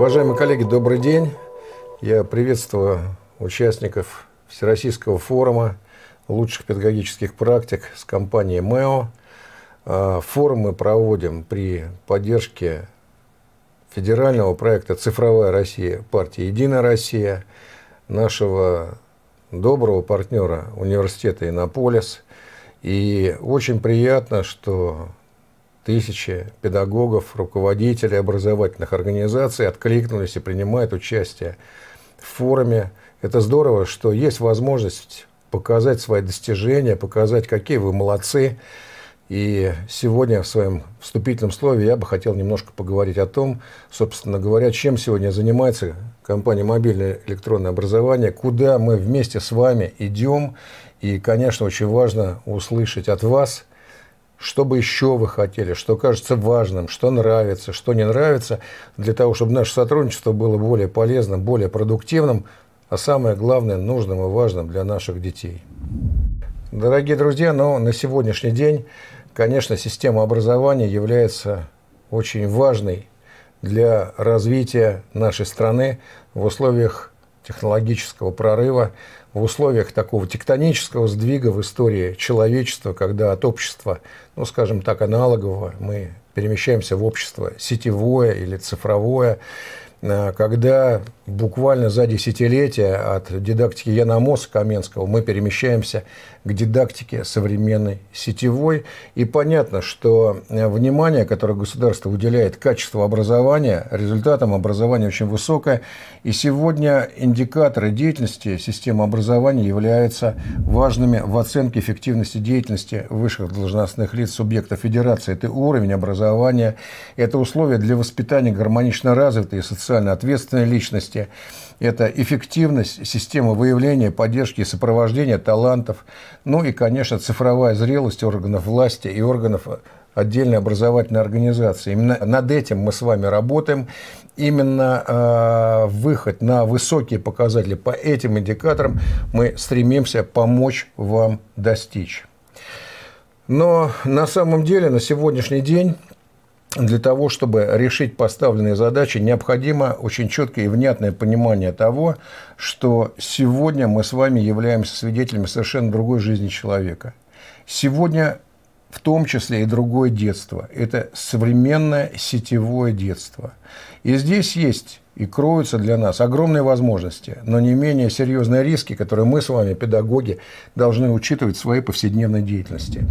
Уважаемые коллеги, добрый день. Я приветствую участников Всероссийского форума лучших педагогических практик с компанией МЭО. А, форум мы проводим при поддержке федерального проекта «Цифровая Россия» партии «Единая Россия», нашего доброго партнера университета «Иннополис». И очень приятно, что тысячи педагогов, руководителей образовательных организаций откликнулись и принимают участие в форуме. Это здорово, что есть возможность показать свои достижения, показать, какие вы молодцы. И сегодня в своем вступительном слове я бы хотел немножко поговорить о том, собственно говоря, чем сегодня занимается компания «Мобильное электронное образование», куда мы вместе с вами идем. И, конечно, очень важно услышать от вас – что бы еще вы хотели, что кажется важным, что нравится, что не нравится, для того, чтобы наше сотрудничество было более полезным, более продуктивным, а самое главное, нужным и важным для наших детей. Дорогие друзья, но на сегодняшний день, конечно, система образования является очень важной для развития нашей страны в условиях технологического прорыва, в условиях такого тектонического сдвига в истории человечества, когда от общества, ну, скажем так, аналогового мы перемещаемся в общество сетевое или цифровое, Э, когда буквально за десятилетия от дидактики Яна Амоса Каменского мы перемещаемся к дидактике современной сетевой. И понятно, что э, внимание, которое государство уделяет качеству образования, результатам образования очень высокое. И сегодня индикаторы деятельности системы образования являются важными в оценке эффективности деятельности высших должностных лиц субъектов федерации. Это уровень образования, это условия для воспитания гармонично развитой и социально ответственной личности. Это эффективность системы выявления, поддержки и сопровождения талантов. Ну и, конечно, цифровая зрелость органов власти и органов отдельной образовательной организации. Именно над этим мы с вами работаем. Именно э, выход на высокие показатели по этим индикаторам мы стремимся помочь вам достичь. Но на самом деле на сегодняшний день для того, чтобы решить поставленные задачи, необходимо очень четкое и внятное понимание того, что сегодня мы с вами являемся свидетелями совершенно другой жизни человека. Сегодня в том числе и другое детство. Это современное сетевое детство. И здесь есть и кроются для нас огромные возможности, но не менее серьезные риски, которые мы с вами, педагоги, должны учитывать в своей повседневной деятельности.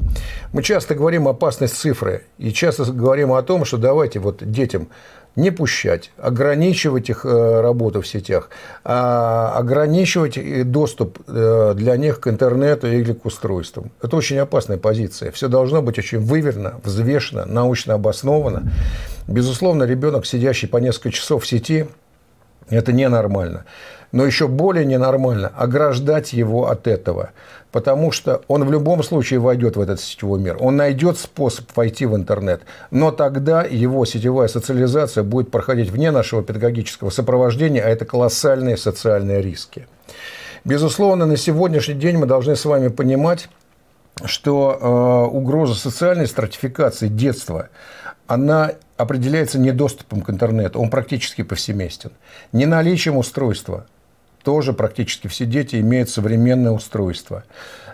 Мы часто говорим опасность цифры и часто говорим о том, что давайте вот детям не пущать, ограничивать их э, работу в сетях, а ограничивать доступ э, для них к интернету или к устройствам. Это очень опасная позиция. Все должно быть очень выверено, взвешено, научно обосновано. Безусловно, ребенок, сидящий по несколько часов в сети, это ненормально. Но еще более ненормально ограждать его от этого. Потому что он в любом случае войдет в этот сетевой мир. Он найдет способ войти в интернет. Но тогда его сетевая социализация будет проходить вне нашего педагогического сопровождения, а это колоссальные социальные риски. Безусловно, на сегодняшний день мы должны с вами понимать, что э, угроза социальной стратификации детства, она определяется недоступом к интернету, он практически повсеместен. Не наличием устройства, тоже практически все дети имеют современное устройство.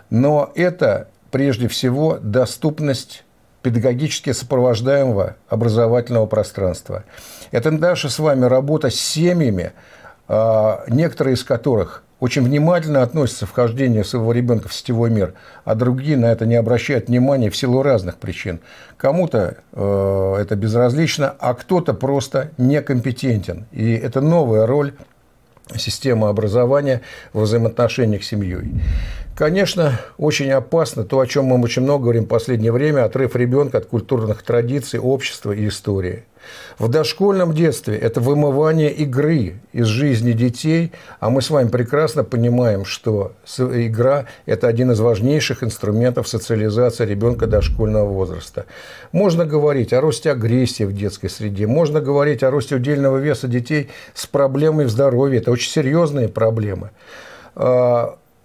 Но это прежде всего доступность педагогически сопровождаемого образовательного пространства. Это наша с вами работа с семьями, а, некоторые из которых очень внимательно относятся к вхождению своего ребенка в сетевой мир, а другие на это не обращают внимания в силу разных причин. Кому-то э, это безразлично, а кто-то просто некомпетентен. И это новая роль системы образования в взаимоотношениях с семьей. Конечно, очень опасно то, о чем мы очень много говорим в последнее время, отрыв ребенка от культурных традиций, общества и истории. В дошкольном детстве это вымывание игры из жизни детей, а мы с вами прекрасно понимаем, что игра – это один из важнейших инструментов социализации ребенка дошкольного возраста. Можно говорить о росте агрессии в детской среде, можно говорить о росте удельного веса детей с проблемой в здоровье. Это очень серьезные проблемы.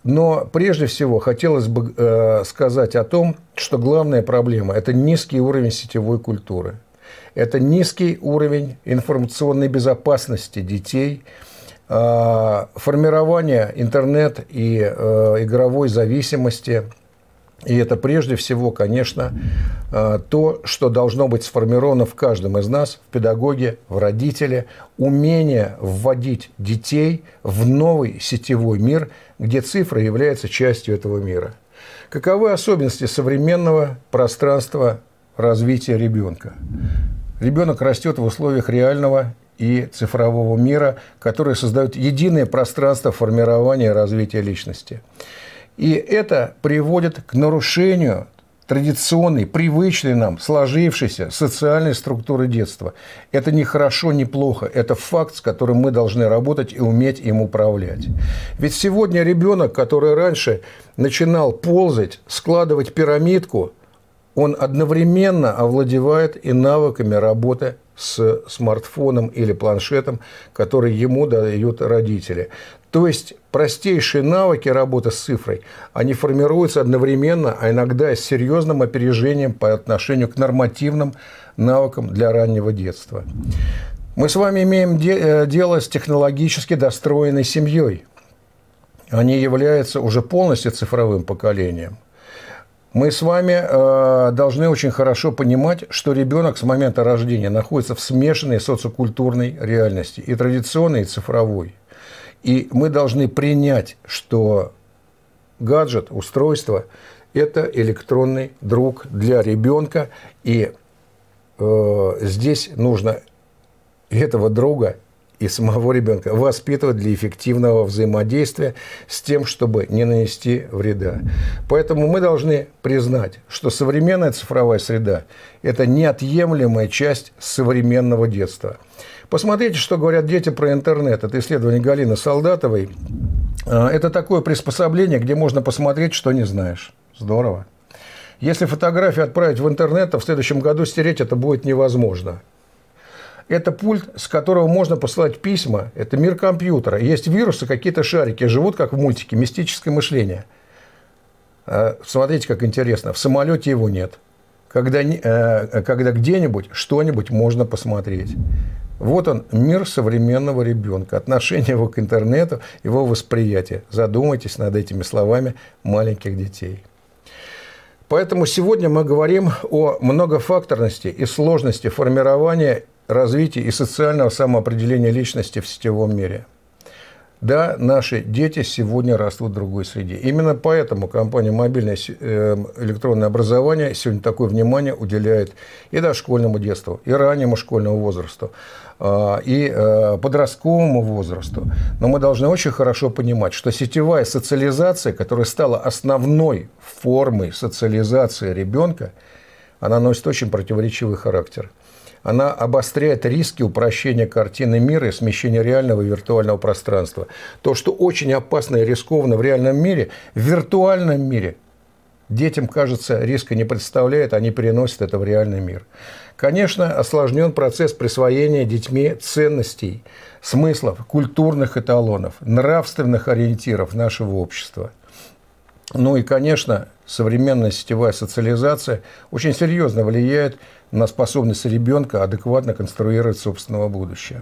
Но прежде всего хотелось бы э, сказать о том, что главная проблема – это низкий уровень сетевой культуры. Это низкий уровень информационной безопасности детей, а, формирование интернет и э, игровой зависимости – и это прежде всего, конечно, э, то, что должно быть сформировано в каждом из нас, в педагоге, в родителе, умение вводить детей в новый сетевой мир, где цифра является частью этого мира. Каковы особенности современного пространства развития ребенка? Ребенок растет в условиях реального и цифрового мира, которые создают единое пространство формирования и развития личности. И это приводит к нарушению традиционной, привычной нам, сложившейся социальной структуры детства. Это не хорошо, не плохо. Это факт, с которым мы должны работать и уметь им управлять. Ведь сегодня ребенок, который раньше начинал ползать, складывать пирамидку, он одновременно овладевает и навыками работы с смартфоном или планшетом, который ему дают родители. То есть простейшие навыки работы с цифрой, они формируются одновременно, а иногда с серьезным опережением по отношению к нормативным навыкам для раннего детства. Мы с вами имеем э, дело с технологически достроенной семьей. Они являются уже полностью цифровым поколением – мы с вами э, должны очень хорошо понимать, что ребенок с момента рождения находится в смешанной социокультурной реальности, и традиционной, и цифровой. И мы должны принять, что гаджет, устройство – это электронный друг для ребенка, и э, здесь нужно этого друга и самого ребенка воспитывать для эффективного взаимодействия с тем, чтобы не нанести вреда. Поэтому мы должны признать, что современная цифровая среда – это неотъемлемая часть современного детства. Посмотрите, что говорят дети про интернет. Это исследование Галины Солдатовой. А, это такое приспособление, где можно посмотреть, что не знаешь. Здорово. Если фотографию отправить в интернет, то в следующем году стереть это будет невозможно. Это пульт, с которого можно посылать письма. Это мир компьютера. Есть вирусы, какие-то шарики, живут как в мультике, мистическое мышление. А, смотрите, как интересно. В самолете его нет. Когда, э, когда где-нибудь что-нибудь можно посмотреть. Вот он, мир современного ребенка, отношение его к интернету, его восприятие. Задумайтесь над этими словами маленьких детей. Поэтому сегодня мы говорим о многофакторности и сложности формирования развития и социального самоопределения личности в сетевом мире. Да, наши дети сегодня растут в другой среде. Именно поэтому компания «Мобильное э, электронное образование» сегодня такое внимание уделяет и дошкольному детству, и раннему школьному возрасту, и э, подростковому возрасту. Но мы должны очень хорошо понимать, что сетевая социализация, которая стала основной формой социализации ребенка, она носит очень противоречивый характер – она обостряет риски упрощения картины мира и смещения реального и виртуального пространства. То, что очень опасно и рискованно в реальном мире, в виртуальном мире детям, кажется, риска не представляет, они переносят это в реальный мир. Конечно, осложнен процесс присвоения детьми ценностей, смыслов, культурных эталонов, нравственных ориентиров нашего общества. Ну и, конечно, современная сетевая социализация очень серьезно влияет на способность ребенка адекватно конструировать собственного будущего.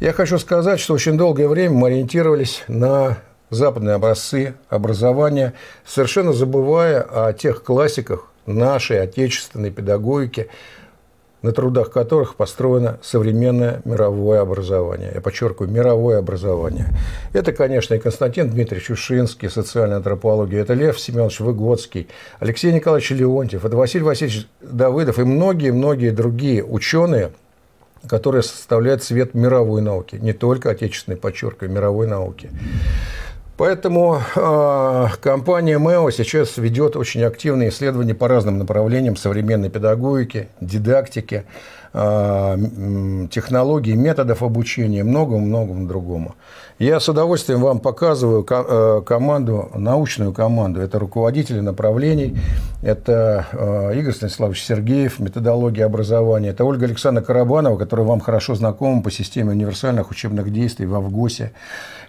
Я хочу сказать, что очень долгое время мы ориентировались на западные образцы образования, совершенно забывая о тех классиках нашей отечественной педагогики, на трудах которых построено современное мировое образование. Я подчеркиваю, мировое образование. Это, конечно, и Константин Дмитриевич Ушинский, социальная антропология, это Лев Семенович Выгодский, Алексей Николаевич Леонтьев, это Василий Васильевич Давыдов и многие-многие другие ученые, которые составляют цвет мировой науки, не только отечественной, подчеркиваю, мировой науки. Поэтому э, компания МЭО сейчас ведет очень активные исследования по разным направлениям современной педагогики, дидактики, технологий, методов обучения и многому-многому другому. Я с удовольствием вам показываю э, команду, научную команду. Это руководители направлений это э, Игорь Станиславович Сергеев, методология образования. Это Ольга Александровна Карабанова, которая вам хорошо знакома по системе универсальных учебных действий в Авгосе.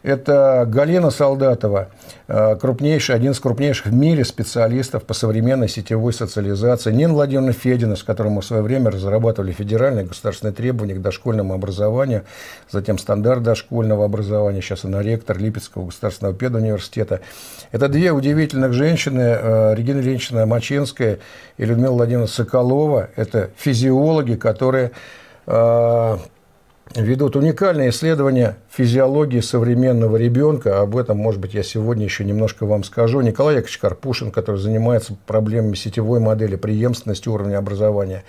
Это Галина Солдатова, э, крупнейший, один из крупнейших в мире специалистов по современной сетевой социализации. Нина Владимировна Федина, с которой мы в свое время разрабатывали федеральные государственные требования к дошкольному образованию, затем стандарт дошкольного образования, сейчас она ректор Липецкого государственного педуниверситета. Это две удивительных женщины, э, Регина Ильинична Мачинская и Людмила Владимировна Соколова. Это физиологи, которые э, ведут уникальные исследования физиологии современного ребенка. Об этом, может быть, я сегодня еще немножко вам скажу. Николай Яковлевич Карпушин, который занимается проблемами сетевой модели преемственности уровня образования.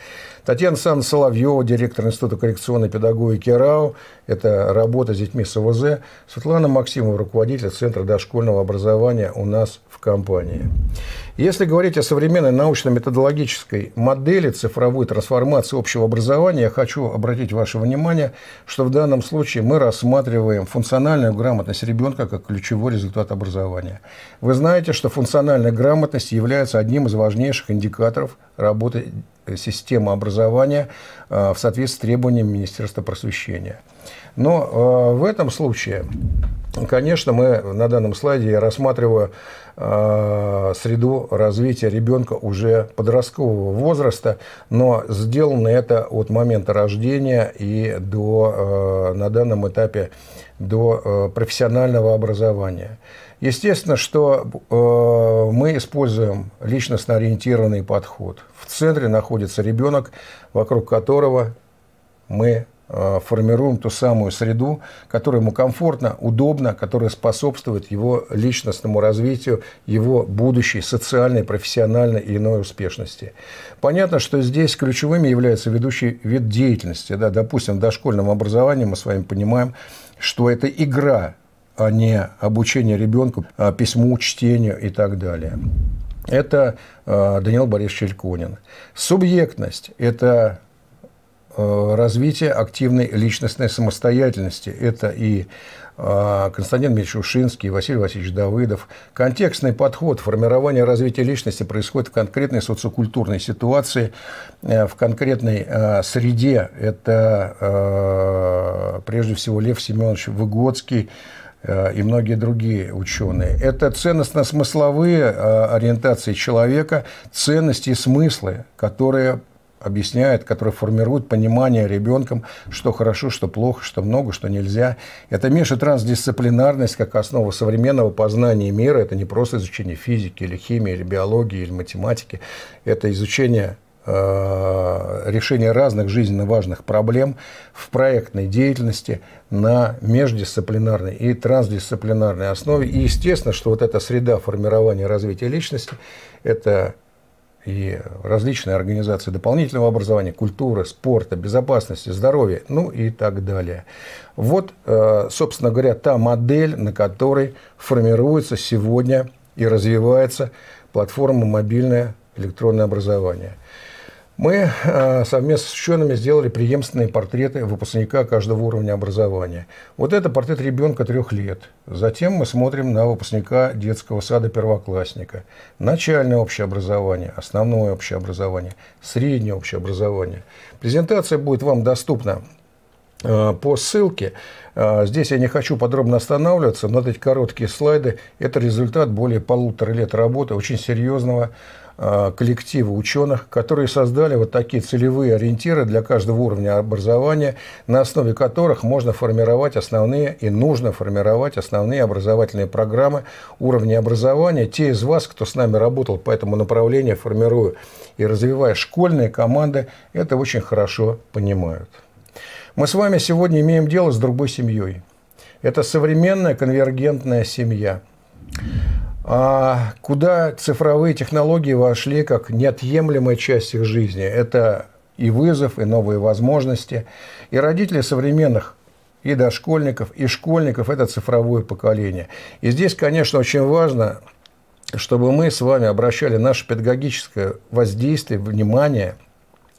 Татьяна Александровна Соловьева, директор Института коррекционной педагогики РАУ, это работа с детьми с ОВЗ. Светлана Максимова, руководитель Центра дошкольного образования у нас в компании. Если говорить о современной научно-методологической модели цифровой трансформации общего образования, я хочу обратить ваше внимание, что в данном случае мы рассматриваем функциональную грамотность ребенка как ключевой результат образования. Вы знаете, что функциональная грамотность является одним из важнейших индикаторов работы системы образования э, в соответствии с требованиями Министерства просвещения. Но э, в этом случае, конечно, мы на данном слайде я рассматриваю э, среду развития ребенка уже подросткового возраста, но сделано это от момента рождения и до, на данном этапе до профессионального образования. Естественно, что э, мы используем личностно ориентированный подход. В центре находится ребенок, вокруг которого мы э, формируем ту самую среду, которая ему комфортно, удобно, которая способствует его личностному развитию, его будущей социальной, профессиональной и иной успешности. Понятно, что здесь ключевыми является ведущий вид деятельности. Да, допустим, в дошкольном образовании мы с вами понимаем, что это игра а не обучение ребенку а письму, чтению и так далее. Это а, Даниил Борисович Чельконин. Субъектность – это развитие активной личностной самостоятельности. Это и Константин Мельчушинский, Василий Васильевич Давыдов. Контекстный подход формирования развития личности происходит в конкретной социокультурной ситуации, э, в конкретной среде. Это прежде всего Лев Семенович Выгодский, Э, и многие другие ученые. Это ценностно-смысловые э, ориентации человека, ценности и смыслы, которые объясняют, которые формируют понимание ребенком, что хорошо, что плохо, что много, что нельзя. Это межтрансдисциплинарность как основа современного познания мира. Это не просто изучение физики или химии, или биологии, или математики. Это изучение Э, решения разных жизненно важных проблем в проектной деятельности на междисциплинарной и трансдисциплинарной основе. И естественно, что вот эта среда формирования развития личности – это и различные организации дополнительного образования, культуры, спорта, безопасности, здоровья, ну и так далее. Вот, э, собственно говоря, та модель, на которой формируется сегодня и развивается платформа мобильное электронное образование. Мы э, совместно с учеными сделали преемственные портреты выпускника каждого уровня образования. Вот это портрет ребенка трех лет. Затем мы смотрим на выпускника детского сада первоклассника. Начальное общее образование, основное общее образование, среднее общее образование. Презентация будет вам доступна э, по ссылке. Э, здесь я не хочу подробно останавливаться, но эти короткие слайды – это результат более полутора лет работы очень серьезного коллектива ученых, которые создали вот такие целевые ориентиры для каждого уровня образования, на основе которых можно формировать основные и нужно формировать основные образовательные программы уровня образования. Те из вас, кто с нами работал по этому направлению, формируя и развивая школьные команды, это очень хорошо понимают. Мы с вами сегодня имеем дело с другой семьей. Это современная конвергентная семья – куда цифровые технологии вошли как неотъемлемая часть их жизни. Это и вызов, и новые возможности. И родители современных и дошкольников, и школьников – это цифровое поколение. И здесь, конечно, очень важно, чтобы мы с вами обращали наше педагогическое воздействие, внимание,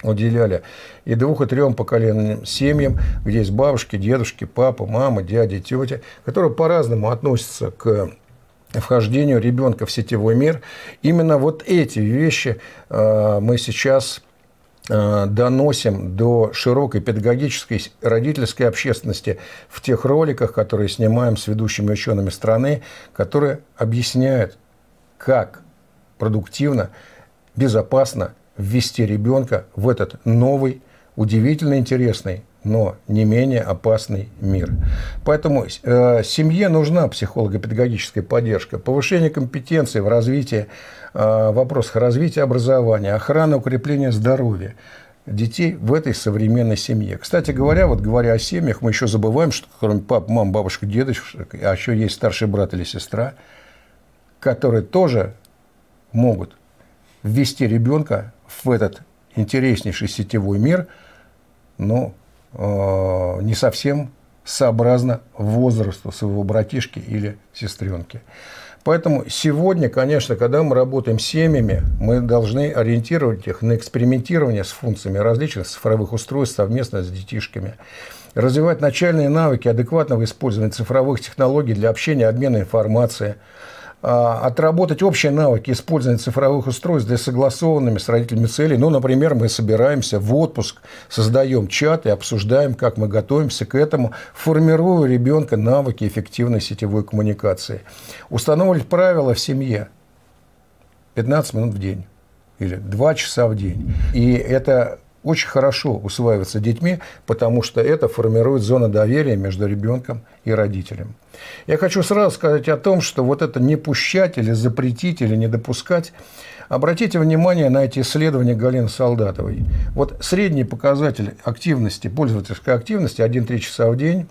уделяли и двух, и трем поколениям семьям, где есть бабушки, дедушки, папа, мама, дядя, тетя, которые по-разному относятся к вхождению ребенка в сетевой мир. Именно вот эти вещи э, мы сейчас э, доносим до широкой педагогической родительской общественности в тех роликах, которые снимаем с ведущими учеными страны, которые объясняют, как продуктивно, безопасно ввести ребенка в этот новый, удивительно интересный но не менее опасный мир. Поэтому э, семье нужна психолого-педагогическая поддержка, повышение компетенции в развитии, э, вопросах развития образования, охраны, укрепления здоровья детей в этой современной семье. Кстати говоря, вот говоря о семьях, мы еще забываем, что кроме пап, мам, бабушек, дедушек, а еще есть старший брат или сестра, которые тоже могут ввести ребенка в этот интереснейший сетевой мир, но не совсем сообразно возрасту своего братишки или сестренки. Поэтому сегодня, конечно, когда мы работаем с семьями, мы должны ориентировать их на экспериментирование с функциями различных цифровых устройств совместно с детишками. Развивать начальные навыки адекватного использования цифровых технологий для общения, обмена информацией – отработать общие навыки использования цифровых устройств для согласованными с родителями целей. Ну, например, мы собираемся в отпуск, создаем чат и обсуждаем, как мы готовимся к этому, формируя у ребенка навыки эффективной сетевой коммуникации. Устанавливать правила в семье 15 минут в день или 2 часа в день. И это очень хорошо усваивается детьми, потому что это формирует зону доверия между ребенком и родителем. Я хочу сразу сказать о том, что вот это не пущать или запретить или не допускать, обратите внимание на эти исследования Галины Солдатовой. Вот средний показатель активности, пользовательской активности 1-3 часа в день,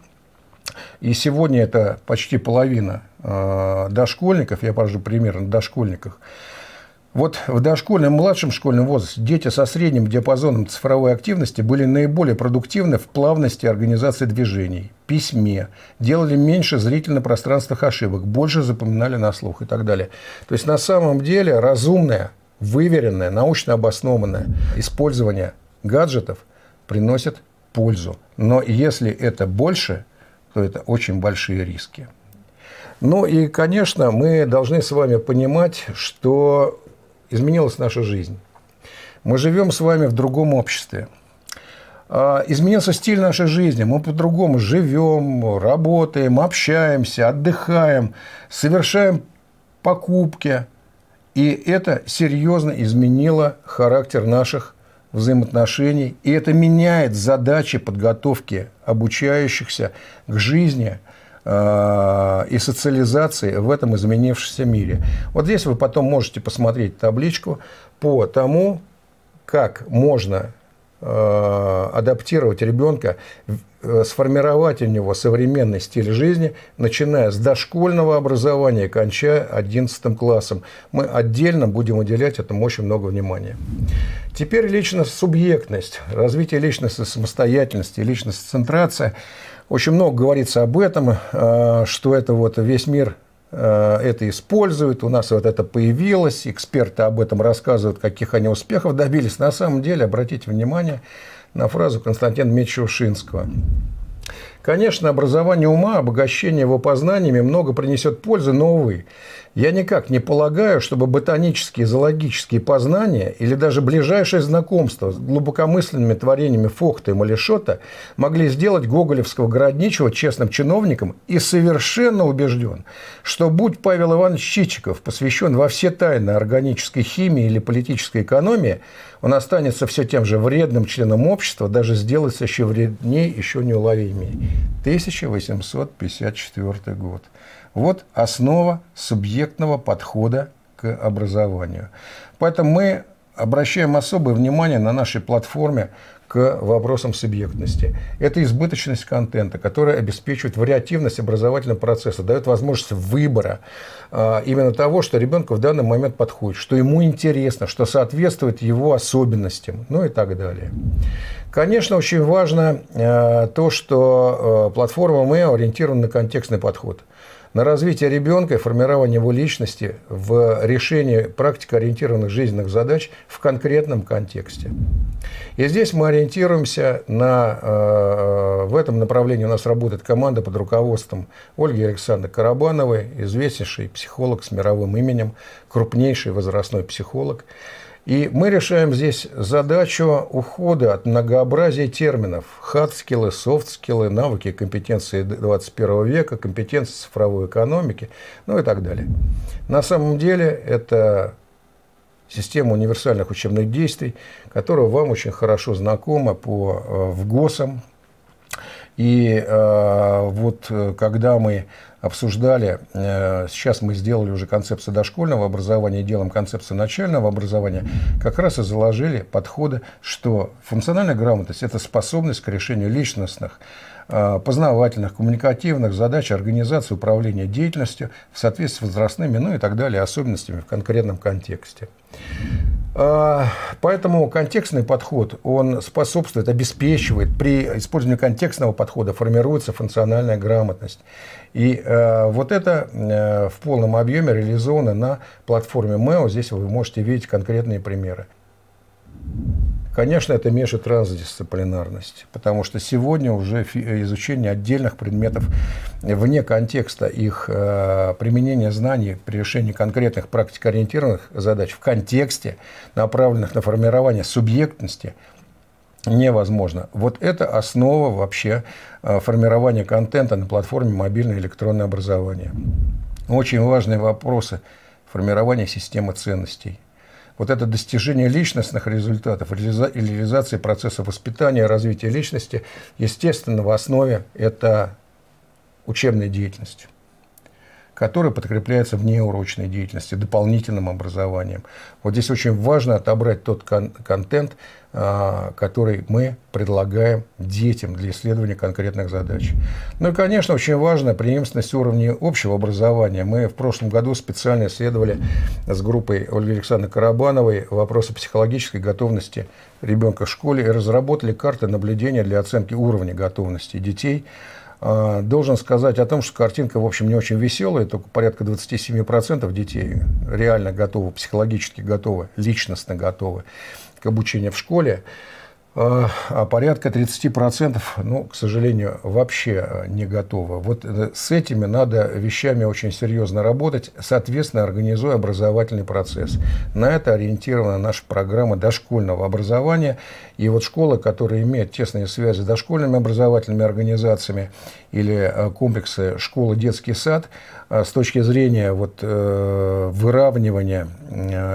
и сегодня это почти половина э, дошкольников, я покажу пример на дошкольниках, вот в дошкольном и младшем школьном возрасте дети со средним диапазоном цифровой активности были наиболее продуктивны в плавности организации движений, письме, делали меньше зрительно-пространственных ошибок, больше запоминали на слух и так далее. То есть на самом деле разумное, выверенное, научно обоснованное использование гаджетов приносит пользу. Но если это больше, то это очень большие риски. Ну и, конечно, мы должны с вами понимать, что изменилась наша жизнь. Мы живем с вами в другом обществе. А, изменился стиль нашей жизни. Мы по-другому живем, работаем, общаемся, отдыхаем, совершаем покупки. И это серьезно изменило характер наших взаимоотношений. И это меняет задачи подготовки обучающихся к жизни – и социализации в этом изменившемся мире. Вот здесь вы потом можете посмотреть табличку по тому, как можно э, адаптировать ребенка, э, сформировать у него современный стиль жизни, начиная с дошкольного образования кончая 11 классом. Мы отдельно будем уделять этому очень много внимания. Теперь личность субъектность, развитие личностной самостоятельности, личностная центрация – очень много говорится об этом, э, что это вот весь мир э, это использует, у нас вот это появилось, эксперты об этом рассказывают, каких они успехов добились. На самом деле, обратите внимание на фразу Константина Мечушинского. Конечно, образование ума, обогащение его познаниями много принесет пользы, но, увы, я никак не полагаю, чтобы ботанические зоологические познания или даже ближайшее знакомство с глубокомысленными творениями Фохта и Малишота могли сделать Гоголевского городничего честным чиновником и совершенно убежден, что будь Павел Иванович Чичиков посвящен во все тайны органической химии или политической экономии, он останется все тем же вредным членом общества, даже сделается еще вреднее, еще неуловимее. 1854 год. Вот основа субъектного подхода к образованию. Поэтому мы обращаем особое внимание на нашей платформе к вопросам субъектности. Это избыточность контента, которая обеспечивает вариативность образовательного процесса, дает возможность выбора а, именно того, что ребенку в данный момент подходит, что ему интересно, что соответствует его особенностям, ну и так далее. Конечно, очень важно а, то, что а, платформа МЭО ориентирована на контекстный подход – на развитие ребенка и формирование его личности в решении практикоориентированных жизненных задач в конкретном контексте. И здесь мы ориентируемся на... Э, в этом направлении у нас работает команда под руководством Ольги Александровны Карабановой, известнейший психолог с мировым именем, крупнейший возрастной психолог. И мы решаем здесь задачу ухода от многообразия терминов. Hard-скиллы, soft-скиллы, навыки, компетенции 21 века, компетенции цифровой экономики, ну и так далее. На самом деле это система универсальных учебных действий, которая вам очень хорошо знакома по э, ВГОСам. И э, вот э, когда мы обсуждали, э, сейчас мы сделали уже концепцию дошкольного образования делаем концепцию начального образования, как раз и заложили подходы, что функциональная грамотность – это способность к решению личностных, познавательных, коммуникативных задач организации управления деятельностью в соответствии с возрастными, ну и так далее, особенностями в конкретном контексте. А, поэтому контекстный подход, он способствует, обеспечивает, при использовании контекстного подхода формируется функциональная грамотность. И э, вот это э, в полном объеме реализовано на платформе MEO. Здесь вы можете видеть конкретные примеры. Конечно, это межтрансдисциплинарность, потому что сегодня уже изучение отдельных предметов вне контекста их э, применения знаний при решении конкретных практикоориентированных задач в контексте, направленных на формирование субъектности, невозможно. Вот это основа вообще э, формирования контента на платформе мобильное электронное образование. Очень важные вопросы формирования системы ценностей – вот это достижение личностных результатов, реализация процесса воспитания, развития личности, естественно, в основе это учебная которая подкрепляется внеурочной деятельностью, дополнительным образованием. Вот здесь очень важно отобрать тот кон контент, а, который мы предлагаем детям для исследования конкретных задач. Ну и, конечно, очень важно преемственность уровня общего образования. Мы в прошлом году специально исследовали с группой Ольги Александровны Карабановой вопросы психологической готовности ребенка в школе и разработали карты наблюдения для оценки уровня готовности детей должен сказать о том, что картинка, в общем, не очень веселая, только порядка 27% детей реально готовы, психологически готовы, личностно готовы к обучению в школе. А, а порядка 30%, ну, к сожалению, вообще а, не готовы. Вот э, с этими надо вещами очень серьезно работать, соответственно, организуя образовательный процесс. На это ориентирована наша программа дошкольного образования. И вот школы, которые имеют тесные связи с дошкольными образовательными организациями или э, комплексы школы «Детский сад», э, с точки зрения вот, выравнивания,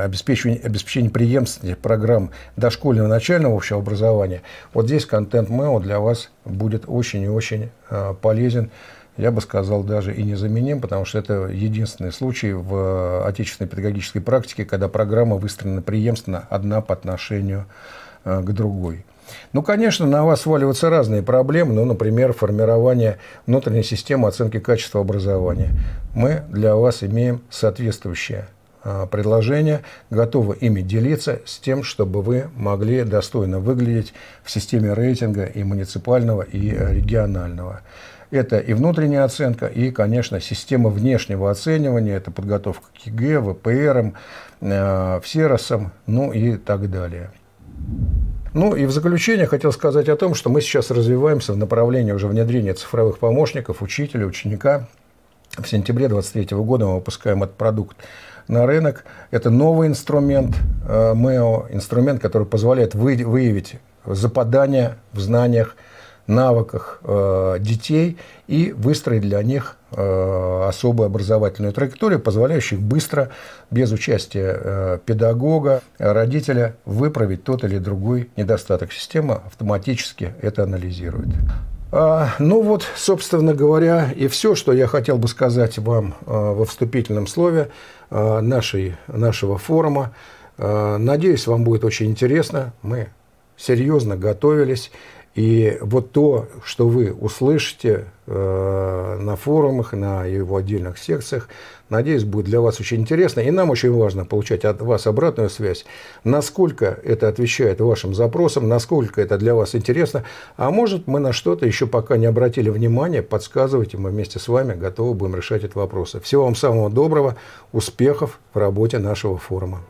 обеспечения, обеспечения преемственности программ дошкольного начального общего образования, образования. Вот здесь контент МЭО для вас будет очень и очень э, полезен. Я бы сказал, даже и незаменим, потому что это единственный случай в отечественной педагогической практике, когда программа выстроена преемственно одна по отношению э, к другой. Ну, конечно, на вас сваливаются разные проблемы, ну, например, формирование внутренней системы оценки качества образования. Мы для вас имеем соответствующее предложения, готовы ими делиться с тем, чтобы вы могли достойно выглядеть в системе рейтинга и муниципального, и регионального. Это и внутренняя оценка, и, конечно, система внешнего оценивания, это подготовка к ЕГЭ, ВПР, э, ВСЕРОСам, ну и так далее. Ну и в заключение хотел сказать о том, что мы сейчас развиваемся в направлении уже внедрения цифровых помощников, учителя, ученика. В сентябре 2023 года мы выпускаем этот продукт на рынок. Это новый инструмент МЭО, инструмент, который позволяет выявить западание в знаниях, навыках э, детей и выстроить для них э, особую образовательную траекторию, позволяющую быстро, без участия э, педагога, родителя, выправить тот или другой недостаток. Система автоматически это анализирует. А, ну вот, собственно говоря, и все, что я хотел бы сказать вам а, во вступительном слове а, нашей, нашего форума. Надеюсь, вам будет очень интересно. Мы серьезно готовились. И вот то, что вы услышите э, на форумах, на его отдельных секциях, надеюсь, будет для вас очень интересно. И нам очень важно получать от вас обратную связь, насколько это отвечает вашим запросам, насколько это для вас интересно. А может, мы на что-то еще пока не обратили внимания, подсказывайте, мы вместе с вами готовы будем решать эти вопросы. Всего вам самого доброго, успехов в работе нашего форума.